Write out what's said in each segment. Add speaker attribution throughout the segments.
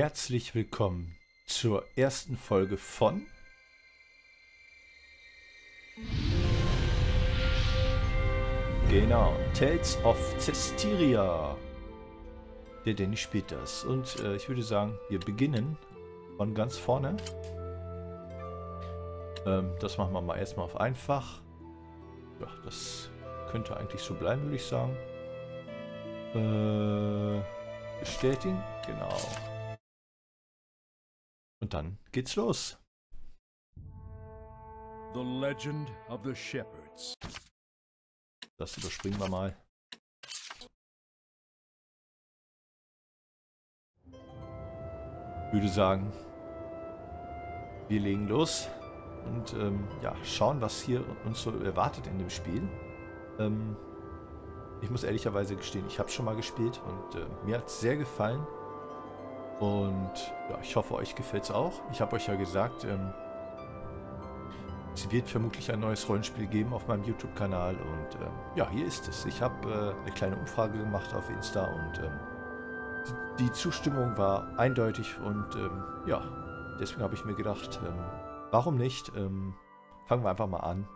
Speaker 1: Herzlich willkommen zur ersten Folge von Genau, Tales of Cestiria. Der Danny spielt das. Und äh, ich würde sagen, wir beginnen von ganz vorne. Ähm, das machen wir mal erstmal auf einfach. Ja, das könnte eigentlich so bleiben, würde ich sagen. Äh, bestätigen, genau. Und dann geht's los.
Speaker 2: The Legend of the Shepherds.
Speaker 1: Das überspringen wir mal. Ich würde sagen, wir legen los und ähm, ja, schauen, was hier uns so erwartet in dem Spiel. Ähm, ich muss ehrlicherweise gestehen, ich habe schon mal gespielt und äh, mir hat es sehr gefallen. Und ja, ich hoffe, euch gefällt es auch. Ich habe euch ja gesagt, ähm, es wird vermutlich ein neues Rollenspiel geben auf meinem YouTube-Kanal. Und ähm, ja, hier ist es. Ich habe äh, eine kleine Umfrage gemacht auf Insta und ähm, die Zustimmung war eindeutig. Und ähm, ja, deswegen habe ich mir gedacht, ähm, warum nicht? Ähm, fangen wir einfach mal an.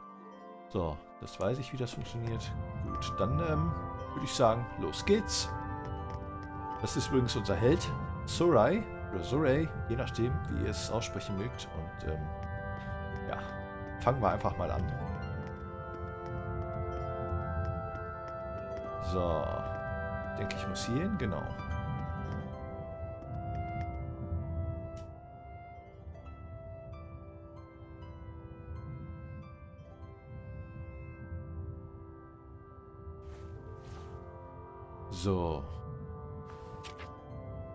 Speaker 1: So, das weiß ich, wie das funktioniert. Gut, dann würde ich sagen, los geht's. Das ist übrigens unser Held. Surai oder Surrey, je nachdem, wie ihr es aussprechen mögt. Und ähm, ja, fangen wir einfach mal an. So, denke ich muss hier hin, genau. So.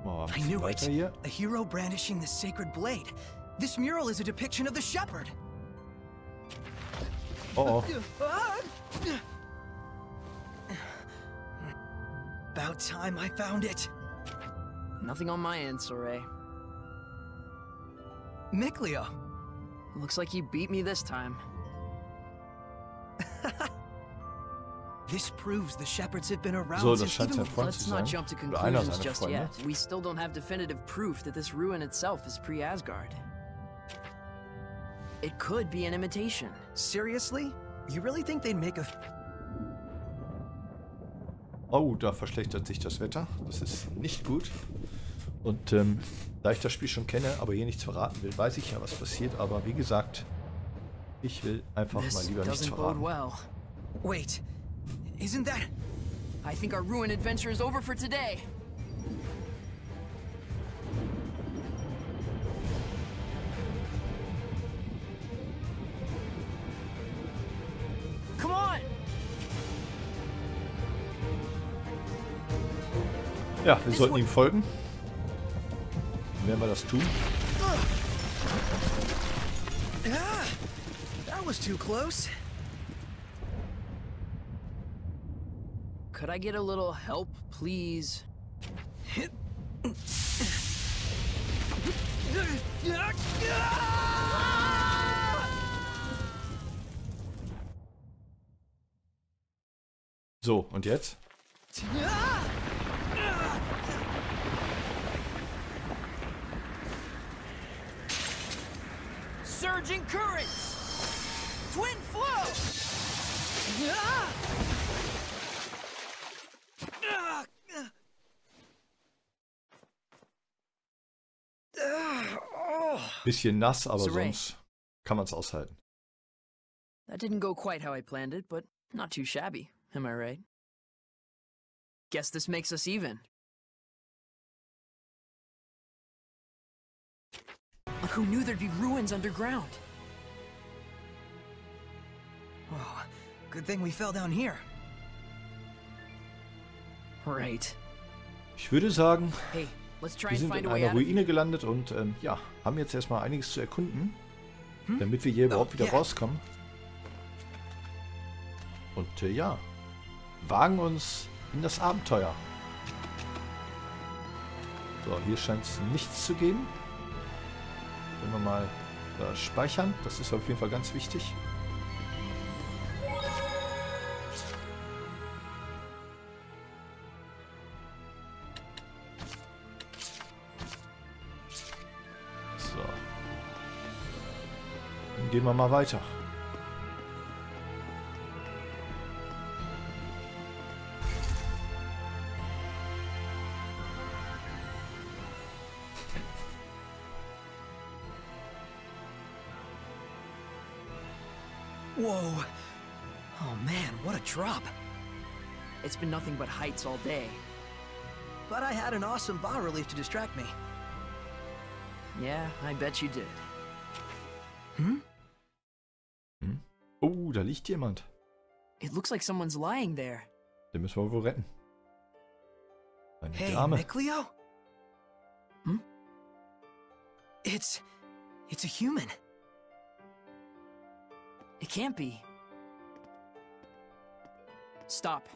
Speaker 3: I knew it. Uh, yeah. A hero brandishing the sacred blade. This mural is a depiction of the shepherd.
Speaker 1: Uh oh.
Speaker 3: About time I found it.
Speaker 4: Nothing on my end, Sorey. Eh?
Speaker 3: Mikleo.
Speaker 4: Looks like you beat me this time.
Speaker 3: This proves the shepherds have been around
Speaker 1: so,
Speaker 3: das
Speaker 1: scheint
Speaker 3: sein
Speaker 4: Freund zu sein. Oder einer seiner Freunde. We definitive proof that this ruin itself is pre-Asgard. It could be an imitation.
Speaker 3: Seriously? You really think they'd make a
Speaker 1: Oh, da verschlechtert sich das Wetter. Das ist nicht gut. Und ähm, da ich das Spiel schon kenne, aber hier nichts verraten will, weiß ich ja, was passiert. Aber wie gesagt, ich will einfach mal lieber nichts verraten.
Speaker 3: Wait, Isn't that...
Speaker 4: I think our ruin adventure is over for today. Come on!
Speaker 1: Ja, wir sollten ihm folgen. Dann werden wir das tun.
Speaker 3: Ah, ah that was too close.
Speaker 4: Could I get a little help, please?
Speaker 1: So, und jetzt?
Speaker 4: Surging currents! Twin flow!
Speaker 1: Bisschen nass, aber sonst kann man es aushalten.
Speaker 4: That didn't go quite how I planned it, but not too shabby, am I right? Guess this makes us even. Who knew there'd be ruins underground?
Speaker 3: Oh, good thing we fell down here.
Speaker 4: Right.
Speaker 1: Ich würde sagen,
Speaker 4: hey,
Speaker 1: wir sind in einer Ruine gelandet und ähm, ja, haben jetzt erstmal einiges zu erkunden, hm? damit wir hier überhaupt oh,
Speaker 3: wieder yeah.
Speaker 1: rauskommen. Und äh, ja, wagen uns in das Abenteuer. So, hier scheint es nichts zu geben. Wenn wir mal äh, speichern, das ist auf jeden Fall ganz wichtig. wir mal weiter.
Speaker 3: Whoa! Oh man, what a drop!
Speaker 4: It's been nothing but heights all day.
Speaker 3: But I had an awesome bas-relief to distract me.
Speaker 4: Yeah, I bet you did. Hmm?
Speaker 1: Oh, da liegt jemand.
Speaker 4: It looks like someone's lying there.
Speaker 1: Den müssen wir wohl retten. Eine
Speaker 3: hey,
Speaker 1: Dame.
Speaker 4: Hm?
Speaker 3: It's it's a human.
Speaker 4: It can't be. Stop.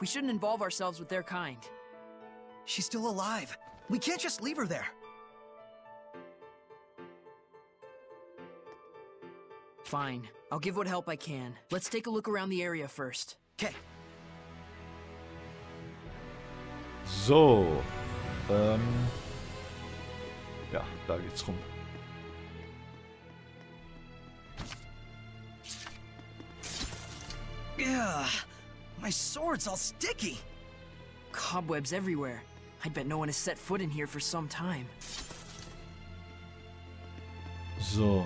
Speaker 4: We shouldn't involve ourselves with their kind.
Speaker 3: She's still alive. We can't just leave her there.
Speaker 4: Fine. I'll give what help I can. Let's take a look around the area first.
Speaker 3: Okay.
Speaker 1: So. Ähm. Ja, da geht's rum.
Speaker 3: Ugh, my sword's all sticky.
Speaker 4: Cobwebs everywhere. I'd bet no one has set foot in here for some time.
Speaker 1: So.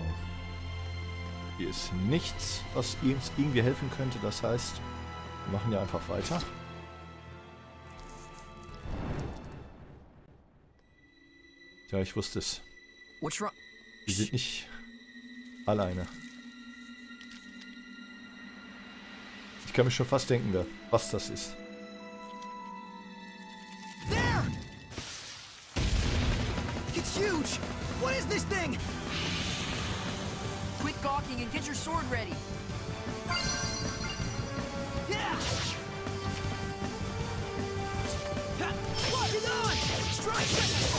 Speaker 1: Hier ist nichts, was uns irgendwie helfen könnte. Das heißt, wir machen ja einfach weiter. Ja, ich wusste es. Wir sind nicht alleine. Ich kann mir schon fast denken, was das ist.
Speaker 3: There! It's huge! What is this thing?
Speaker 4: gawking and get your sword ready.
Speaker 3: Yeah! it on! Strike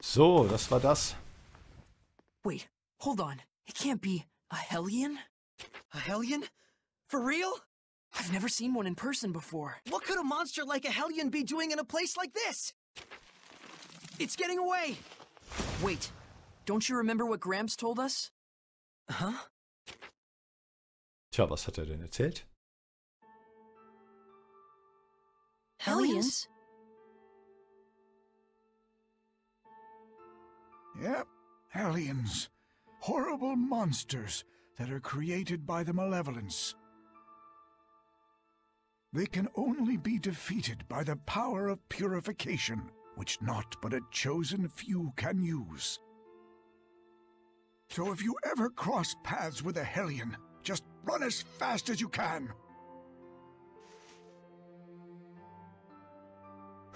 Speaker 1: So, das war das.
Speaker 4: Wait, hold on. It can't be a Hellion?
Speaker 3: A Hellion? For real?
Speaker 4: I've never seen one in person before.
Speaker 3: What could a monster like a Hellion be doing in a place like this? It's getting away!
Speaker 4: Wait, don't you remember what Gramps told us?
Speaker 3: Huh?
Speaker 1: Tja, was hat er denn erzählt?
Speaker 4: Hellions?
Speaker 5: Yep, Hellions. Horrible monsters that are created by the malevolence. They can only be defeated by the power of purification, which not but a chosen few can use. So if you ever cross paths with a Hellion, just run as fast as you can.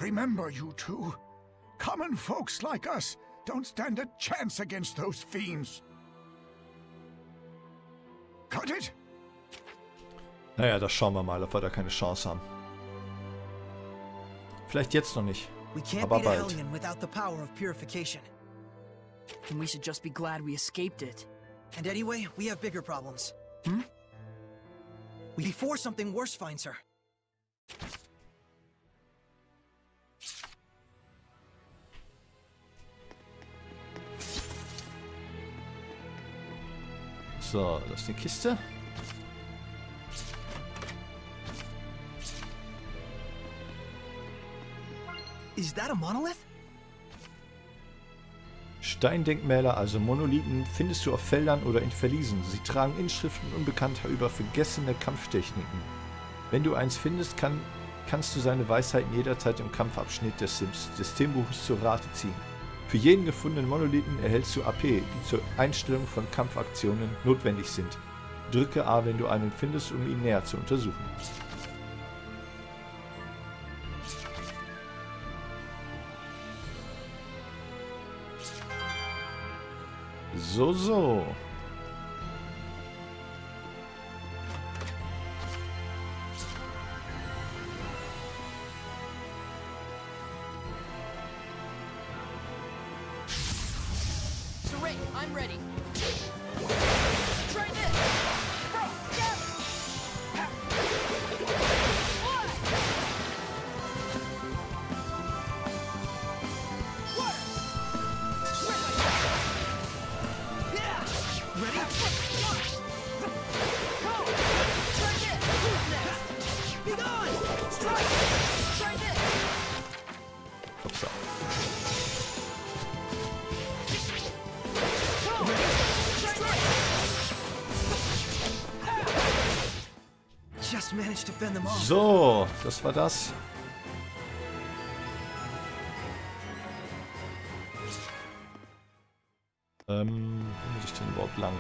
Speaker 5: Remember, you two, common folks like us don't stand a chance against those fiends. Cut it!
Speaker 1: Naja, das schauen wir mal, ob wir da keine Chance haben. Vielleicht jetzt noch nicht, aber bald.
Speaker 4: And we should just be glad we escaped it.
Speaker 3: And anyway, we have bigger problems.
Speaker 4: Hm?
Speaker 3: Before something worse finds her.
Speaker 1: So, das ist die Kiste.
Speaker 3: Is that a monolith?
Speaker 1: Steindenkmäler, also Monolithen, findest du auf Feldern oder in Verliesen. Sie tragen Inschriften unbekannter über vergessene Kampftechniken. Wenn du eins findest, kann, kannst du seine Weisheiten jederzeit im Kampfabschnitt des Sims Systembuches zur Rate ziehen. Für jeden gefundenen Monolithen erhältst du AP, die zur Einstellung von Kampfaktionen notwendig sind. Drücke A, wenn du einen findest, um ihn näher zu untersuchen. Zozo. So, das war das. Ähm, wo muss ich denn überhaupt lang?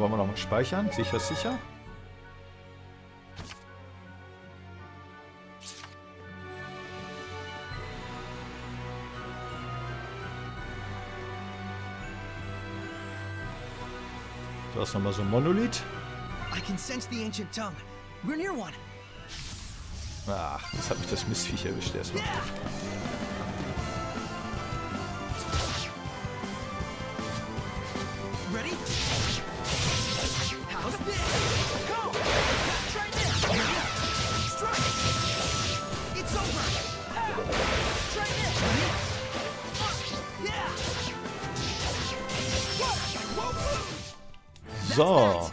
Speaker 1: wollen wir nochmal speichern. Sicher, sicher. Da ist nochmal so ein Monolith.
Speaker 3: I can sense the ancient tongue. We're near one.
Speaker 1: Ach, das hat mich das Mistviech erwischt erstmal.
Speaker 3: Yeah.
Speaker 1: So.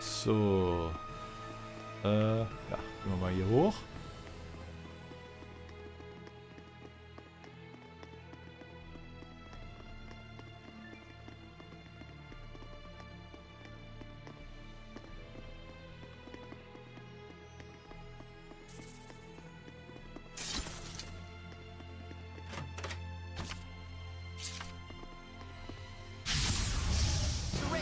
Speaker 1: So. Äh, ja, gehen wir mal hier hoch.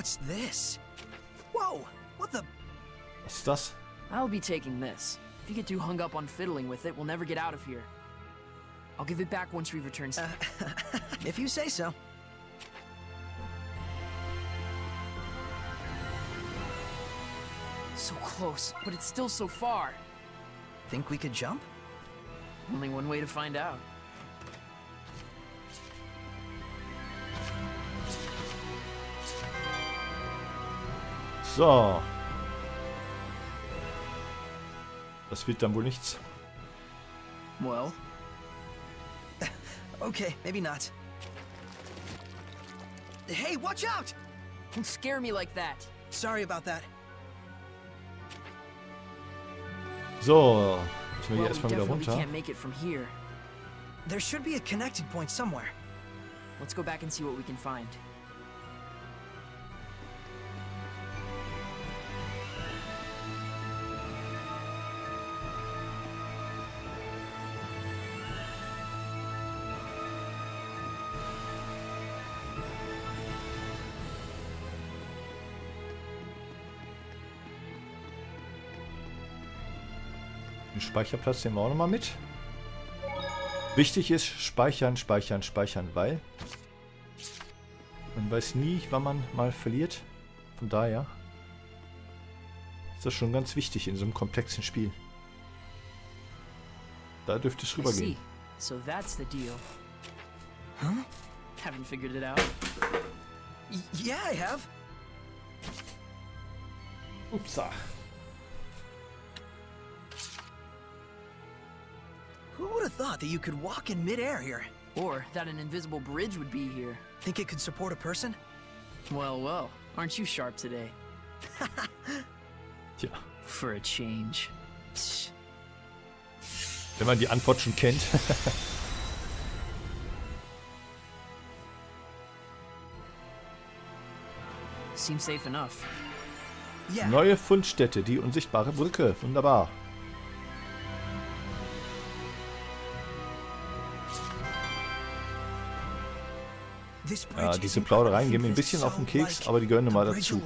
Speaker 3: What's this? Whoa! What the?
Speaker 1: Was
Speaker 4: I'll be taking this. If you get too hung up on fiddling with it, we'll never get out of here. I'll give it back once we return. Uh,
Speaker 3: if you say so.
Speaker 4: So close, but it's still so far.
Speaker 3: Think we could jump?
Speaker 4: Only one way to find out.
Speaker 1: So. Das wird dann wohl nichts.
Speaker 4: Well.
Speaker 3: Okay, maybe not. Hey, watch out!
Speaker 4: Don't scare me like that.
Speaker 3: Sorry about that.
Speaker 1: So, müssen wir hier erstmal wieder runter.
Speaker 4: Can't make it from here.
Speaker 3: There should be a connecting point somewhere.
Speaker 4: Let's go back and see what we can find.
Speaker 1: Den Speicherplatz nehmen wir auch nochmal mit. Wichtig ist, speichern, speichern, speichern, weil man weiß nie, wann man mal verliert. Von daher ist das schon ganz wichtig in so einem komplexen Spiel. Da dürfte es rübergehen.
Speaker 4: So that's the deal.
Speaker 3: Huh?
Speaker 4: Haven't figured it out.
Speaker 3: yeah, I have.
Speaker 1: Upsa.
Speaker 3: thought that you could walk in midair here.
Speaker 4: Or that an invisible bridge would be here.
Speaker 3: Think it could support a person?
Speaker 4: Well, well, aren't you sharp today?
Speaker 1: Tja.
Speaker 4: For a change.
Speaker 1: Wenn man die Antwort schon kennt.
Speaker 4: Seems safe enough.
Speaker 1: Neue Fundstätte, die unsichtbare Brücke. Wunderbar. Ja,
Speaker 3: äh,
Speaker 1: diese Plaudereien gehen mir ein bisschen auf den Keks, aber die gehören
Speaker 3: immer
Speaker 1: dazu.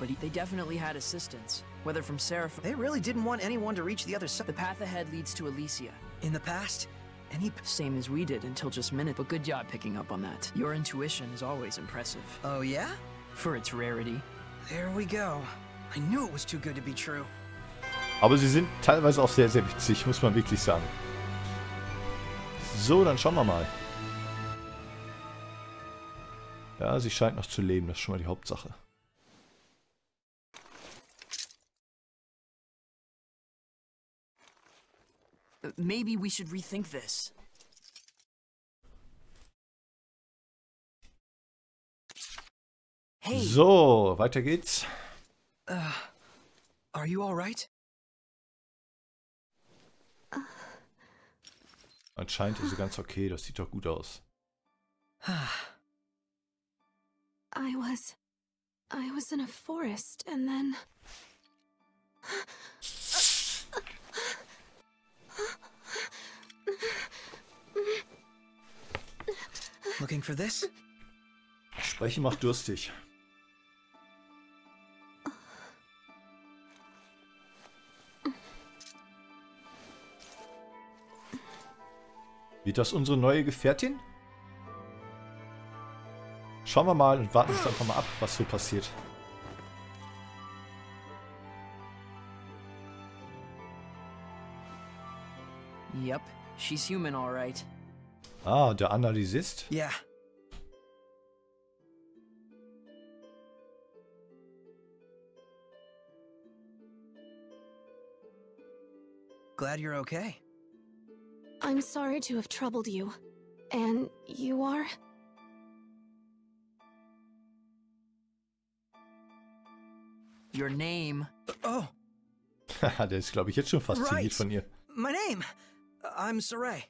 Speaker 4: But they definitely had assistance, whether from Seraph.
Speaker 3: They really didn't want anyone to reach the other side.
Speaker 4: The path ahead leads to Elysia.
Speaker 3: In the past, any
Speaker 4: same as we did until just minute. But good job picking up on that. Your intuition is always impressive.
Speaker 3: Oh yeah?
Speaker 4: For its rarity.
Speaker 3: There we go. I knew it was too good to be true.
Speaker 1: Aber sie sind teilweise auch sehr, sehr witzig, muss man wirklich sagen. So, dann schauen wir mal. Ja, sie scheint noch zu leben, das ist schon mal die Hauptsache.
Speaker 4: Maybe we should rethink this. Hey.
Speaker 1: So, weiter geht's.
Speaker 3: Uh, are you all right?
Speaker 1: Anscheinend ist sie ganz okay, das sieht doch gut aus. Ah.
Speaker 6: I was... I was in a forest, and then...
Speaker 3: Looking for this?
Speaker 1: Sprechen macht durstig. Wird das unsere neue Gefährtin? Schauen wir mal und warten uns einfach mal ab, was so passiert.
Speaker 4: Yep, she's human all right.
Speaker 1: Ah, der Analysist?
Speaker 3: Yeah. Glad you're okay.
Speaker 6: I'm sorry to have troubled you. And you are?
Speaker 4: Your name.
Speaker 3: Oh.
Speaker 1: der ist, glaube ich, jetzt schon fasziniert
Speaker 3: right.
Speaker 1: von ihr.
Speaker 3: My name. Uh, I'm Sorey.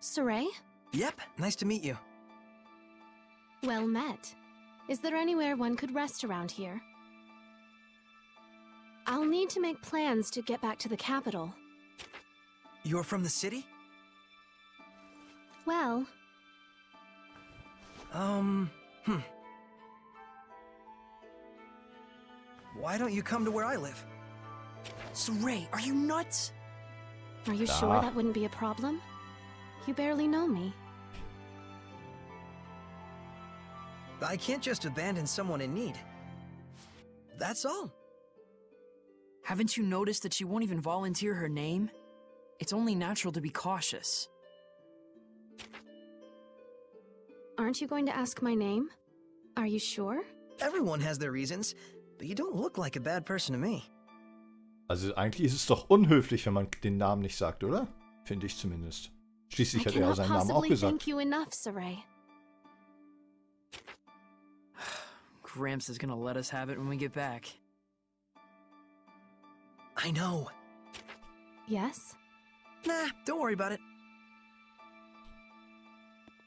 Speaker 6: Sorey?
Speaker 3: Yep, nice to meet you.
Speaker 6: Well met. Is there anywhere one could rest around here? I'll need to make plans to get back to the capital.
Speaker 3: You're from the city?
Speaker 6: Well...
Speaker 3: Um... Hmm. Why don't you come to where I live?
Speaker 4: Sorey, are you nuts?
Speaker 6: Are you
Speaker 1: nah.
Speaker 6: sure that wouldn't be a problem? You barely know me.
Speaker 3: I can't just abandon someone in need. That's all.
Speaker 4: Haven't you noticed that she won't even volunteer her name? It's only natural to be cautious.
Speaker 6: Aren't you going to ask my name? Are you sure?
Speaker 3: Everyone has their reasons.
Speaker 1: Also eigentlich ist es doch unhöflich, wenn man den Namen nicht sagt, oder? Finde ich zumindest. Schließlich
Speaker 6: I
Speaker 1: hat er seinen Namen auch gesagt.
Speaker 6: Enough,
Speaker 4: Gramps is gonna let us have it when we get back.
Speaker 3: I know.
Speaker 6: Yes?
Speaker 3: Nah, don't worry about it.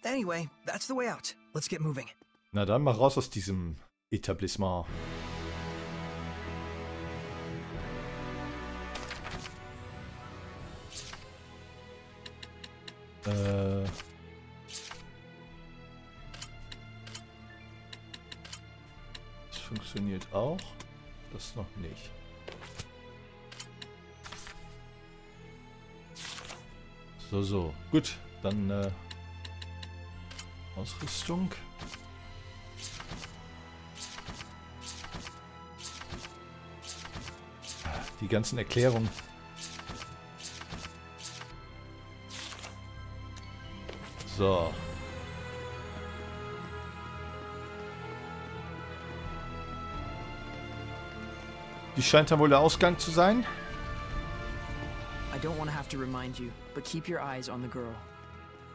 Speaker 3: Anyway, that's the way out. Let's get moving.
Speaker 1: Na dann mach raus aus diesem Etablissement. Äh. Das funktioniert auch. Das noch nicht. So, so. Gut, dann äh, Ausrüstung. Die ganzen Erklärungen. So. Die scheint dann wohl der Ausgang zu sein.
Speaker 4: I don't want to have to remind you, but keep your eyes on the girl.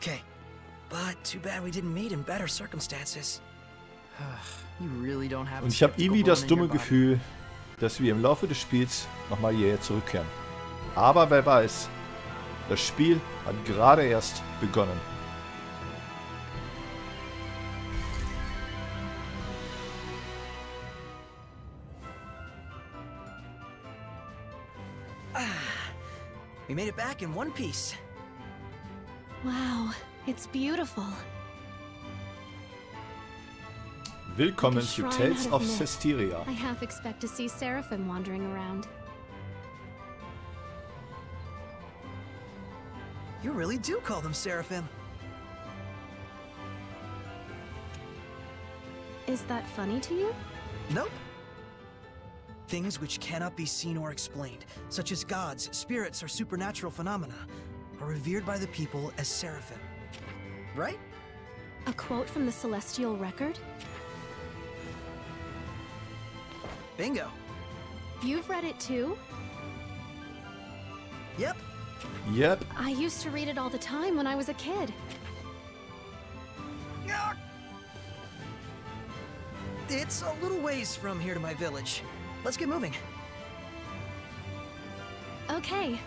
Speaker 3: Okay. But too bad we didn't meet in better circumstances.
Speaker 1: Und ich habe irgendwie das dumme Gefühl, dass wir im Laufe des Spiels nochmal hierher zurückkehren. Aber wer weiß, das Spiel hat gerade erst begonnen.
Speaker 3: We made it back in one piece.
Speaker 6: Wow, it's beautiful.
Speaker 1: Willkommen
Speaker 6: like to
Speaker 1: Tales of Zestiria.
Speaker 6: I half expect to see Seraphim wandering around.
Speaker 3: You really do call them Seraphim.
Speaker 6: Is that funny to you?
Speaker 3: Nope things which cannot be seen or explained, such as gods, spirits, or supernatural phenomena, are revered by the people as seraphim. Right?
Speaker 6: A quote from the Celestial Record?
Speaker 3: Bingo.
Speaker 6: You've read it too?
Speaker 3: Yep.
Speaker 1: Yep.
Speaker 6: I used to read it all the time when I was a kid.
Speaker 3: It's a little ways from here to my village. Let's get moving.
Speaker 6: Okay.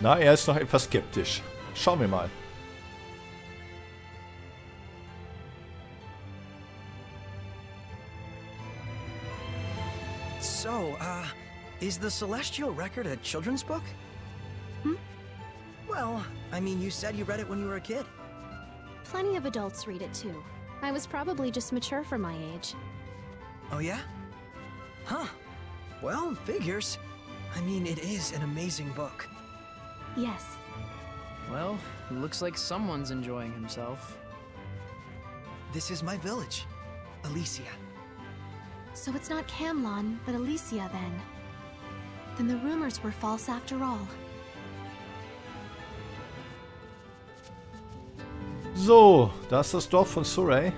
Speaker 1: Na, er ist noch etwas skeptisch. Schauen wir mal.
Speaker 3: So, uh, is the Celestial Record a children's book?
Speaker 6: Hmm?
Speaker 3: Well, I mean, you said you read it when you were a kid.
Speaker 6: Plenty of adults read it too. I was probably just mature for my age.
Speaker 3: Oh yeah? Huh. Well, figures. I mean, it is an amazing book.
Speaker 6: Yes.
Speaker 4: Well, looks like someone's enjoying himself.
Speaker 3: This is my village, Elysia.
Speaker 6: So it's not Camlann, but Elysia then. Then the rumors were false after all.
Speaker 1: So, da ist das Dorf von Surrey.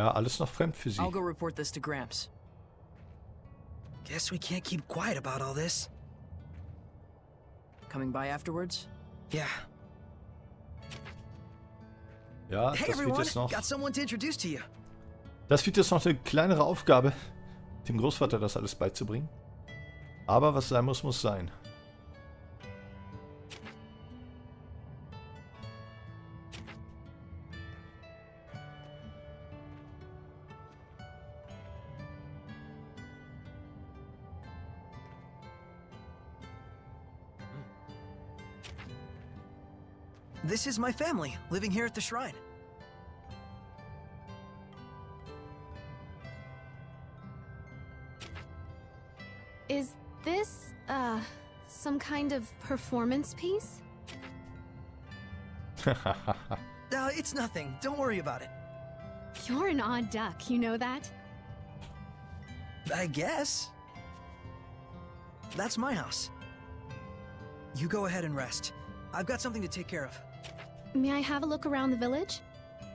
Speaker 1: Ja, alles noch fremd für sie.
Speaker 4: I'll go report this to Gramps.
Speaker 3: Guess we can't keep quiet about all this.
Speaker 4: Coming by afterwards?
Speaker 3: Yeah.
Speaker 1: Ja,
Speaker 3: hey
Speaker 1: das
Speaker 3: everyone, wird
Speaker 1: jetzt noch.
Speaker 3: Got someone to introduce to you.
Speaker 1: Das wird jetzt noch eine kleinere Aufgabe, dem Großvater das alles beizubringen. Aber was sein muss, muss sein.
Speaker 3: This is my family, living here at the shrine.
Speaker 6: Is this, uh, some kind of performance piece?
Speaker 3: uh, it's nothing. Don't worry about it.
Speaker 6: You're an odd duck, you know that?
Speaker 3: I guess. That's my house. You go ahead and rest. I've got something to take care of.
Speaker 6: May I have a look around the village?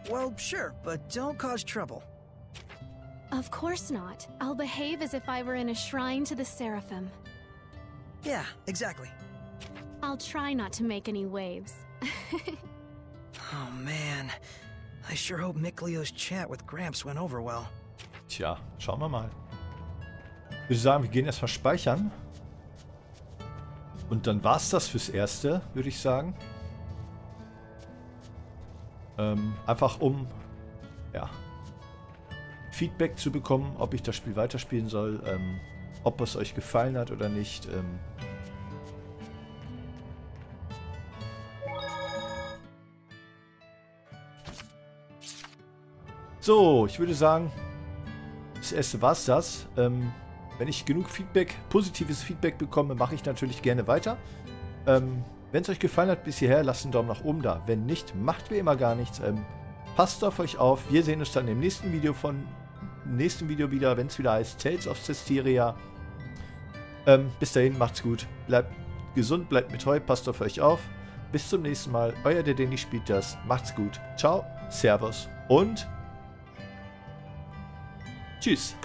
Speaker 3: Well, sure, but don't cause trouble.
Speaker 6: Of course not. I'll behave as if I were in a shrine to the Seraphim.
Speaker 3: Yeah, exactly.
Speaker 6: I'll try not to make any waves.
Speaker 3: oh man, I sure hope Mikleo's chat with Gramps went over well.
Speaker 1: Tja, schauen wir mal. Ich würde sagen, wir gehen erstmal speichern. Und dann war's das fürs Erste, würde ich sagen. Ähm, einfach um ja, Feedback zu bekommen, ob ich das Spiel weiterspielen soll, ähm, ob es euch gefallen hat oder nicht. Ähm. So, ich würde sagen, das erste war es das. Ähm, wenn ich genug Feedback, positives Feedback bekomme, mache ich natürlich gerne weiter. Ähm, wenn es euch gefallen hat bis hierher, lasst einen Daumen nach oben da. Wenn nicht, macht wie immer gar nichts. Ähm, passt auf euch auf. Wir sehen uns dann im nächsten Video von nächsten Video wieder, wenn es wieder heißt Tales of Cesteria. Ähm, bis dahin, macht's gut. Bleibt gesund, bleibt mit Heu, passt auf euch auf. Bis zum nächsten Mal. Euer der Danny spielt das. Macht's gut. Ciao, Servus und Tschüss.